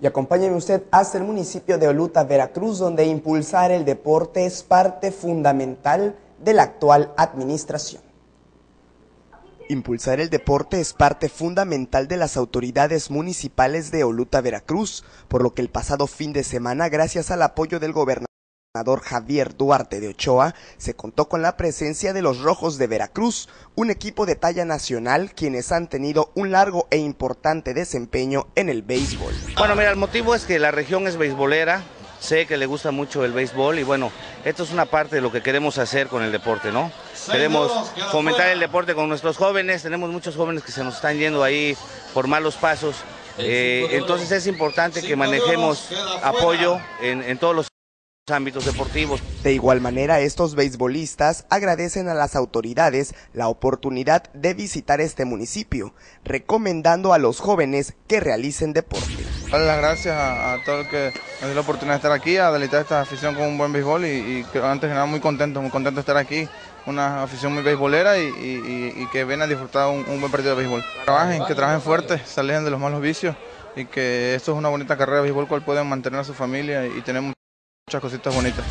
Y acompáñeme usted hasta el municipio de Oluta, Veracruz, donde impulsar el deporte es parte fundamental de la actual administración. Impulsar el deporte es parte fundamental de las autoridades municipales de Oluta, Veracruz, por lo que el pasado fin de semana, gracias al apoyo del gobernador Javier Duarte de Ochoa, se contó con la presencia de los Rojos de Veracruz, un equipo de talla nacional quienes han tenido un largo e importante desempeño en el béisbol. Bueno, mira, el motivo es que la región es beisbolera, sé que le gusta mucho el béisbol y bueno, esto es una parte de lo que queremos hacer con el deporte, ¿no? Queremos fomentar el deporte con nuestros jóvenes, tenemos muchos jóvenes que se nos están yendo ahí por malos pasos, eh, entonces es importante que manejemos apoyo en, en todos los ámbitos deportivos. De igual manera, estos beisbolistas agradecen a las autoridades la oportunidad de visitar este municipio, recomendando a los jóvenes que realicen deporte. Darle las gracias a, todo el que me dio la oportunidad de estar aquí, a deleitar esta afición con un buen béisbol y, que antes de nada muy contento, muy contento de estar aquí, una afición muy beisbolera y, que ven a disfrutar un, buen partido de béisbol. Trabajen, que trabajen fuerte, salen de los malos vicios y que esto es una bonita carrera de béisbol cual pueden mantener a su familia y tener muchas cositas bonitas.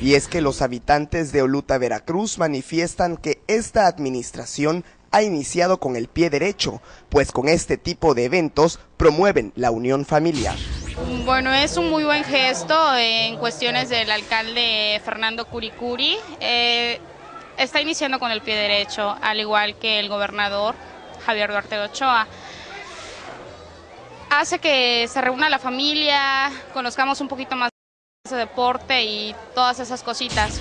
Y es que los habitantes de Oluta, Veracruz manifiestan que esta administración ha iniciado con el pie derecho, pues con este tipo de eventos promueven la unión familiar. Bueno, es un muy buen gesto en cuestiones del alcalde Fernando Curicuri. Eh, está iniciando con el pie derecho, al igual que el gobernador Javier Duarte de Ochoa. Hace que se reúna la familia, conozcamos un poquito más deporte y todas esas cositas.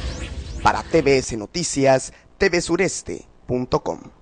Para TBS Noticias, tvsureste.com.